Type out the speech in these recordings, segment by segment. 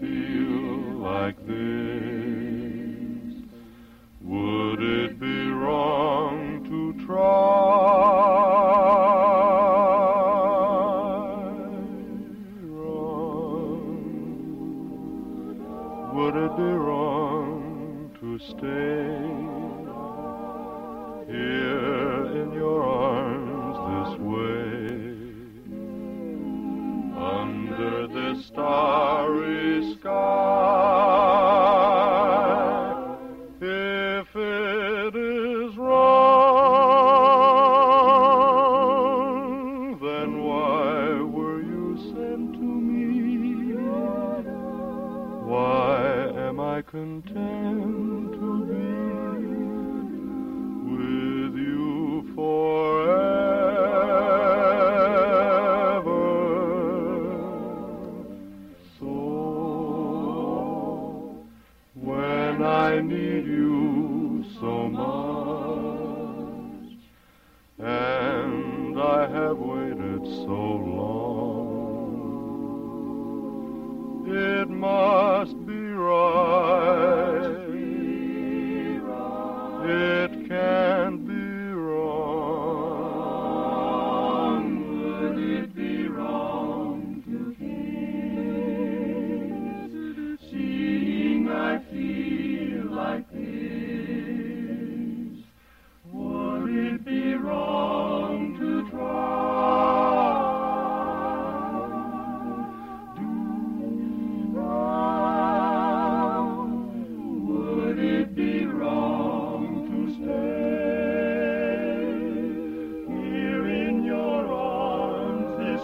feel like this? Would it be wrong to try? Wrong. Would it be wrong to stay Under the starry sky, if it is wrong, then why were you sent to me? Why am I content to be with you I need you so much,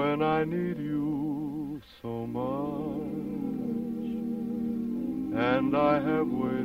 when I need you so much, and I have waited